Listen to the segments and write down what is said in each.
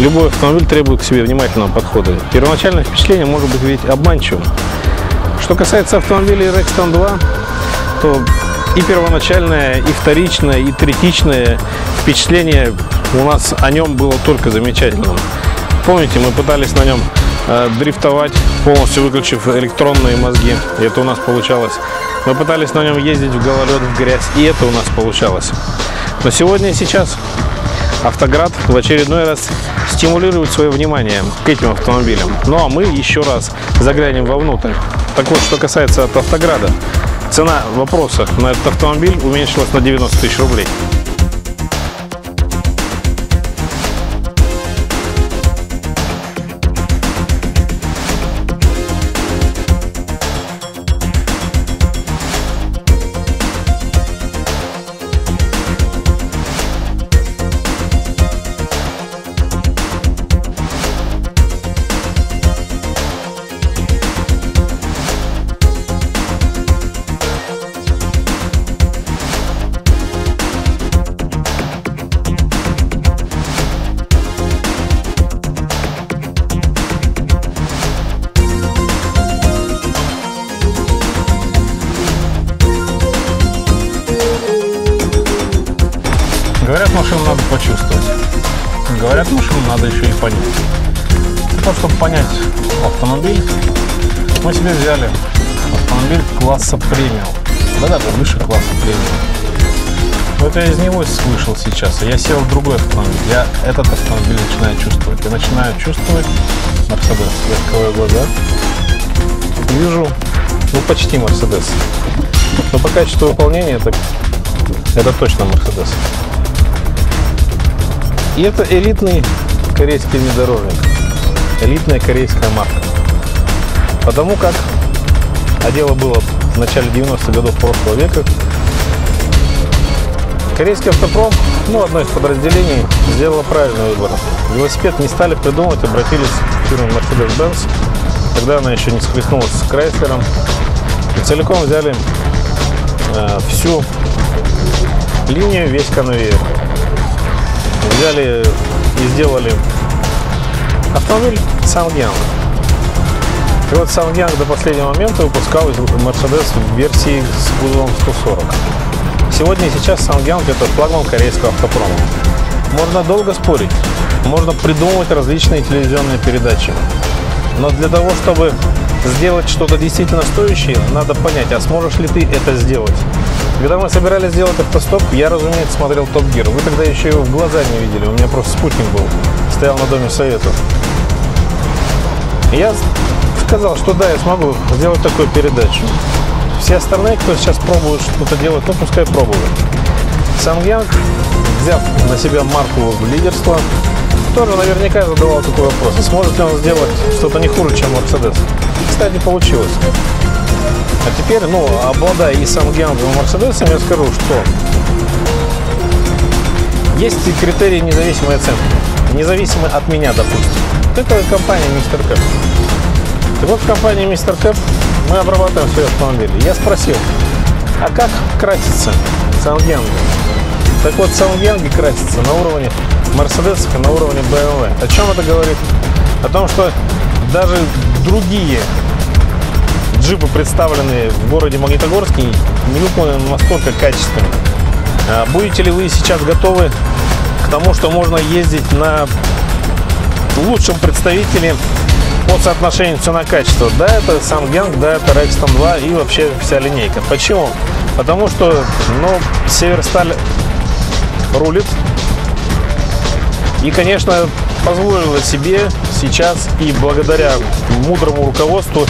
любой автомобиль требует к себе внимательного подхода. Первоначальное впечатление может быть ведь обманчивым. Что касается автомобилей Rexton 2, то и первоначальное, и вторичное, и третичное впечатление у нас о нем было только замечательным. Помните, мы пытались на нем э, дрифтовать, полностью выключив электронные мозги, и это у нас получалось. Мы пытались на нем ездить в гололед, в грязь, и это у нас получалось. Но сегодня и сейчас Автоград в очередной раз стимулирует свое внимание к этим автомобилям. Ну а мы еще раз заглянем вовнутрь. Так вот, что касается от Автограда, цена вопроса на этот автомобиль уменьшилась на 90 тысяч рублей. Говорят, машину надо почувствовать. Говорят, машину надо еще и понять. Для чтобы понять автомобиль, мы себе взяли автомобиль класса премиум. Да даже выше класса премиум. Вот я из него слышал сейчас, а я сел в другой автомобиль. Я этот автомобиль начинаю чувствовать. Я начинаю чувствовать Мерседес. Я открываю глаза, вижу, ну почти Мерседес. Но по качеству выполнения это, это точно Мерседес. И это элитный корейский внедорожник. Элитная корейская марка. Потому как, а дело было в начале 90-х годов прошлого века, корейский автопром, ну, одно из подразделений, сделало правильный выбор. Велосипед не стали придумывать, обратились к фирме Mercedes-Benz. Тогда она еще не схлестнулась с Крайслером. И целиком взяли э, всю линию, весь конвейер взяли и сделали автомобиль SsangYong. И вот SsangYong до последнего момента выпускал Mercedes в версии с кузовом 140. Сегодня и сейчас SsangYong это флагман корейского автопрома. Можно долго спорить, можно придумывать различные телевизионные передачи. Но для того, чтобы сделать что-то действительно стоящее, надо понять, а сможешь ли ты это сделать. Когда мы собирались сделать автостоп, я, разумеется, смотрел Топ Гир. Вы тогда еще его в глаза не видели, у меня просто спутник был, стоял на Доме Советов. Я сказал, что да, я смогу сделать такую передачу. Все остальные, кто сейчас пробует что-то делать, ну пускай пробуют. Самьянг, взяв на себя марку лидерства, тоже наверняка задавал такой вопрос, сможет ли он сделать что-то не хуже, чем Мерседес. Кстати, получилось. Теперь, ну, обладая и Самгиангом, и Мерседесом, я скажу, что есть критерии независимой оценки. Независимые от меня, допустим. Это компания Мистер Кэп. Так вот, в компании Мистер Кэп мы обрабатываем свои автомобили. Я спросил, а как красится Сангенги? Так вот, Сангенги красится на уровне Мерседесов и на уровне BMW. О чем это говорит? О том, что даже другие джипы, представленные в городе Магнитогорске, не выполнены настолько качественно. А будете ли вы сейчас готовы к тому, что можно ездить на лучшем представителе по соотношению цена-качество? Да, это Самгенг, да, это Rexton 2 и вообще вся линейка. Почему? Потому что, ну, Северсталь рулит. И, конечно, позволила себе сейчас и благодаря мудрому руководству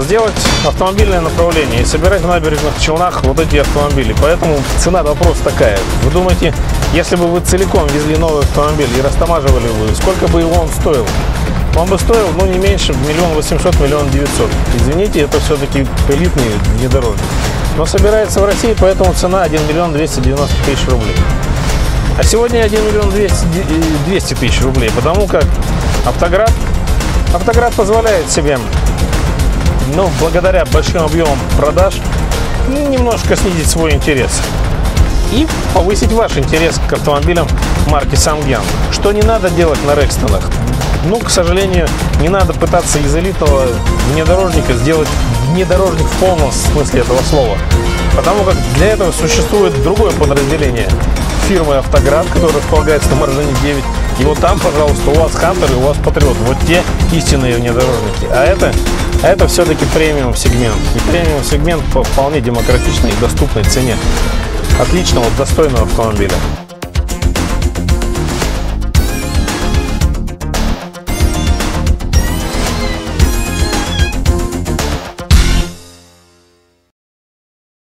сделать автомобильное направление и собирать в набережных Челнах вот эти автомобили. Поэтому цена вопрос такая. Вы думаете, если бы вы целиком везли новый автомобиль и растамаживали бы, сколько бы его он стоил? Он бы стоил, ну, не меньше миллион восемьсот, миллион девятьсот. Извините, это все-таки элитный внедорожник. Но собирается в России, поэтому цена 1 миллион 290 тысяч рублей. А сегодня 1 миллион 200, 200 тысяч рублей, потому как Автоград, Автоград позволяет себе но благодаря большим объемам продаж немножко снизить свой интерес. и повысить ваш интерес к автомобилям марки Сангьян. Что не надо делать на Рекстонах? Ну, к сожалению, не надо пытаться из элитного внедорожника сделать внедорожник в полном смысле этого слова. Потому как для этого существует другое подразделение фирмы «Автоград», которая располагается на Маржине 9. И вот там, пожалуйста, у вас «Хантер» и у вас «Патриот». Вот те истинные внедорожники. А это, это все-таки премиум сегмент. И премиум сегмент по вполне демократичной и доступной цене. Отличного, достойного автомобиля.